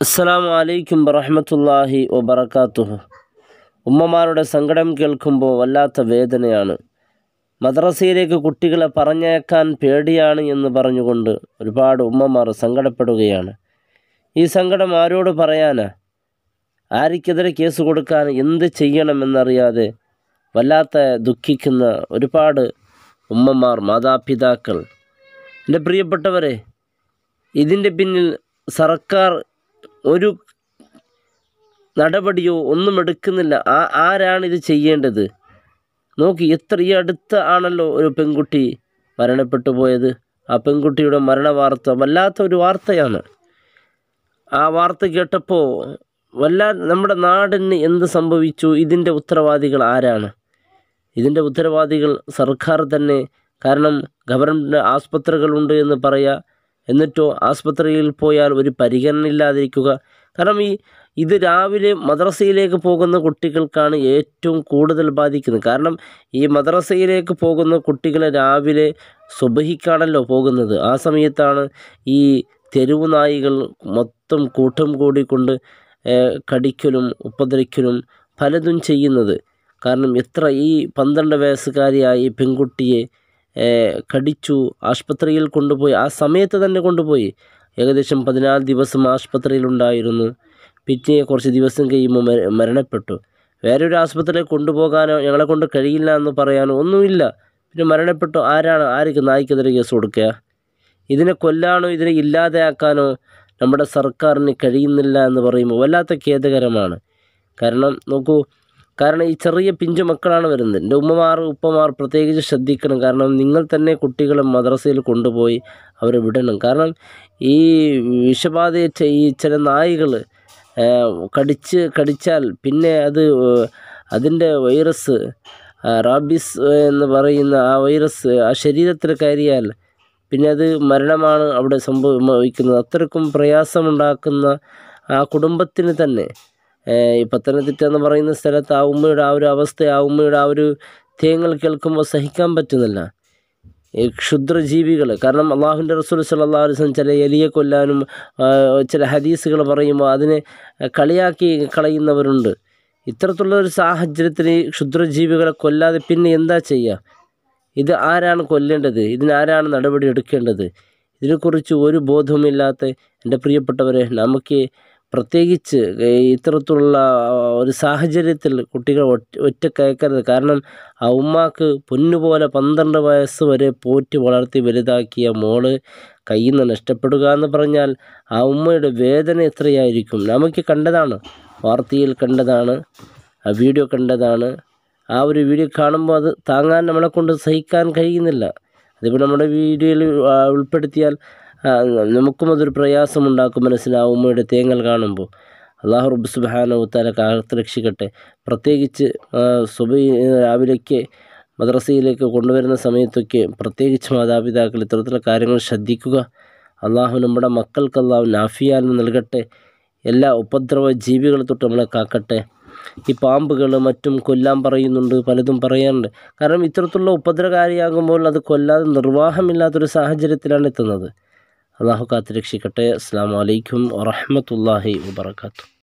അസ്സലാമു അലൈക്കും വറഹമത്തല്ലാഹി വബറകാതുഹു ഉമ്മമാരുടെ സങ്കടം കേൾക്കുമ്പോൾ വല്ലാത്ത വേദനയാണ്. മദ്രസയിലേക്ക് കുട്ടികളെ പറഞ്ഞേക്കാൻ പേടിയാണ് എന്ന് പറഞ്ഞുകൊണ്ട് ഒരുപാട് ഉമ്മമാർ സങ്കടപ്പെടുകയാണ്. ഈ സങ്കടം ആരോട് പറയാനാ? ആർക്കെതിരെ കേസ് കൊടുക്കാൻ എന്ത് ചെയ്യണമെന്നറിയാതെ വല്ലാത്ത ദുഃഖിക്കുന്ന ഒരുപാട് ഉമ്മമാർ മാതാപിതാക്കൾ. എന്റെ പ്രിയപ്പെട്ടവരെ ഇതിന്റെ പിന്നിൽ സർക്കാർ ഒരു നടപടിയോ ഒന്നും എടുക്കുന്നില്ല. ആ ആരാണ് ഇത് ചെയ്യേണ്ടത്? നോക്കി എത്ര ഈ അടുത്ത ആണല്ലോ ഒരു പെൺകുട്ടി മരണപ്പെട്ടു പോയത്. ആ പെൺകുട്ടിയുടെ മരണ വാർത്ത വല്ലാത്ത ഒരു വാർത്തയാണ്. ആ വാർത്ത കേട്ടപ്പോൾ വല്ലാ നമ്മുടെ നാടിന് എന്ത് സംഭവിച്ചു? ഇതിന്റെ ഉത്തരവാദികൾ ആരാണ്? ഇതിന്റെ ഉത്തരവാദികൾ സർക്കാർ തന്നെ. കാരണം ഗവൺമെന്റ് ആസ്പത്രികളുണ്ട് എന്ന് പറയുക എന്നിട്ടോ ആസ്പത്രിയിൽ പോയാൽ ഒരു പരിഗണന ഇല്ലാതിരിക്കുക. കാരണം ഈ ഇത് രാവിലെ മദ്രസയിലേക്ക് പോകുന്ന കുട്ടികൾക്കാണ് ഏറ്റവും കൂടുതൽ ബാധിക്കുന്നത്. കാരണം ഈ മദ്രസയിലേക്ക് പോകുന്ന കുട്ടികളെ രാവിലെ സുബഹിക്കാണല്ലോ പോകുന്നത്. ആ സമയത്താണ് ഈ തെരുവ് നായികൾ മൊത്തം കൂട്ടം കൂടിക്കൊണ്ട് കടിക്കലും ഉപദ്രവിക്കലും പലതും ചെയ്യുന്നത്. കാരണം എത്ര ഈ പന്ത്രണ്ട് വയസ്സുകാരിയായ പെൺകുട്ടിയെ കടിച്ചു ആശുപത്രിയിൽ കൊണ്ടുപോയി. ആ സമയത്ത് തന്നെ കൊണ്ടുപോയി. ഏകദേശം പതിനാല് ദിവസം ആശുപത്രിയിൽ ഉണ്ടായിരുന്നു. പിന്നെ കുറച്ച് ദിവസം കഴിയുമ്പോൾ മരണപ്പെട്ടു. വേറെ ഒരു ആശുപത്രിയിൽ കൊണ്ടുപോകാനോ ഞങ്ങളെ കൊണ്ട് കഴിയില്ല എന്ന് പറയാനോ ഒന്നുമില്ല. പിന്നെ മരണപ്പെട്ടു. ആരാണ്? ആർക്ക് നായ്ക്കെതിരെ കേസ് കൊടുക്കുക? ഇതിനെ കൊല്ലാനോ ഇതിനെ ഇല്ലാതെയാക്കാനോ നമ്മുടെ സർക്കാരിന് കഴിയുന്നില്ല എന്ന് പറയുമ്പോൾ വല്ലാത്ത ഖേദകരമാണ്. കാരണം നോക്കൂ കാരണം ഈ ചെറിയ പിഞ്ചു മക്കളാണ് വരുന്നത്. എന്റെ ഉമ്മമാർ ഉപ്പമാർ പ്രത്യേകിച്ച് ശ്രദ്ധിക്കണം. കാരണം നിങ്ങൾ തന്നെ കുട്ടികളെ മദ്രസയിൽ കൊണ്ടുപോയി അവരെ വിടണം. കാരണം ഈ വിഷബാധയേറ്റ ഈ ചില നായികൾ കടിച്ച് കടിച്ചാൽ പിന്നെ അത് അതിന്റെ വൈറസ് റാബിസ് എന്ന് പറയുന്ന ആ വൈറസ് ആ ശരീരത്തിൽ കയറിയാൽ പിന്നെ അത് മരണമാണ് അവിടെ സംഭവിക്കുന്നത് അത്രക്കും പ്രയാസമുണ്ടാക്കുന്ന ആ കുടുംബത്തിന് തന്നെ പത്തനംതിട്ട എന്ന് പറയുന്ന സ്ഥലത്ത് ആ ഉമ്മയുടെ ആ ഒരു അവസ്ഥ ആ ഉമ്മയുടെ ആ ഒരു തേങ്ങൾ കേൾക്കുമ്പോൾ സഹിക്കാൻ പറ്റുന്നില്ല. ഈ ക്ഷുദ്രജീവികൾ കാരണം അള്ളാഹുവിന്റെ റസൂൽ അലൈഹി വസല്ലം ചില എലിയെ കൊല്ലാനും ചില ഹദീസുകൾ പറയുമ്പോൾ അതിനെ കളിയാക്കി കളയുന്നവരുണ്ട്. ഇത്തരത്തിലുള്ള ഒരു സാഹചര്യത്തിൽ ക്ഷുദ്രജീവികളെ കൊല്ലാതെ പിന്നെ എന്താ ചെയ്യുക? ഇത് ആരാണ് കൊല്ലേണ്ടത്? ഇതിനാരാണ് നടപടി എടുക്കേണ്ടത്? ഇതിനെക്കുറിച്ച് ഒരു ബോധവുമില്ലാത്ത എന്റെ പ്രിയപ്പെട്ടവരെ നമുക്ക് പ്രത്യേകിച്ച് ഇത്തരത്തിലുള്ള ഒരു സാഹചര്യത്തിൽ കുട്ടികൾ ഒറ്റ ഒറ്റക്കയക്കരുത്. കാരണം ആ ഉമ്മാക്ക് പൊന്നുപോലെ പന്ത്രണ്ട് വയസ്സ് വരെ പോറ്റി വളർത്തി വലുതാക്കിയ മോൾ കയ്യിൽ നിന്ന് നഷ്ടപ്പെടുക എന്ന് പറഞ്ഞാൽ ആ ഉമ്മയുടെ വേദന എത്രയായിരിക്കും? നമുക്ക് കണ്ടതാണ്. വാർത്തയിൽ കണ്ടതാണ്. ആ വീഡിയോ കണ്ടതാണ്. ആ ഒരു വീഡിയോ കാണുമ്പോൾ അത് താങ്ങാൻ നമ്മളെ കൊണ്ട് സഹിക്കാൻ കഴിയുന്നില്ല. അതിപ്പോൾ നമ്മുടെ വീഡിയോയിൽ ഉൾപ്പെടുത്തിയാൽ നമുക്കും അതൊരു പ്രയാസമുണ്ടാക്കും മനസ്സിലാവും. ഉമ്മയുടെ തേങ്ങൽ കാണുമ്പോൾ അള്ളാഹു റബ്ബ് സുബാനവുത്താല കാലത്ത് രക്ഷിക്കട്ടെ. പ്രത്യേകിച്ച് സുബൈ രാവിലേക്ക് മദ്രസയിലേക്ക് കൊണ്ടുവരുന്ന സമയത്തൊക്കെ പ്രത്യേകിച്ച് മാതാപിതാക്കൾ ഇത്തരത്തിലുള്ള കാര്യങ്ങൾ ശ്രദ്ധിക്കുക. അള്ളാഹു നമ്മുടെ മക്കൾക്ക് അള്ളാഹു നാഫിയാലും നൽകട്ടെ. എല്ലാ ഉപദ്രവ ജീവികൾ തൊട്ട് നമ്മളെ കാക്കട്ടെ. ഈ പാമ്പുകൾ മറ്റും കൊല്ലാൻ പറയുന്നുണ്ട് പലതും പറയാറുണ്ട്. കാരണം ഇത്തരത്തിലുള്ള ഉപദ്രവകാരിയാകുമ്പോൾ അത് കൊല്ലാതെ നിർവാഹമില്ലാത്തൊരു സാഹചര്യത്തിലാണ് എത്തുന്നത്. അള്ളാഹു കാത്ത് രക്ഷിക്കട്ടെ അസ്സാം വലൈക്കും വറഹമത്തല്ലാഹി വാബർക്കാത്തു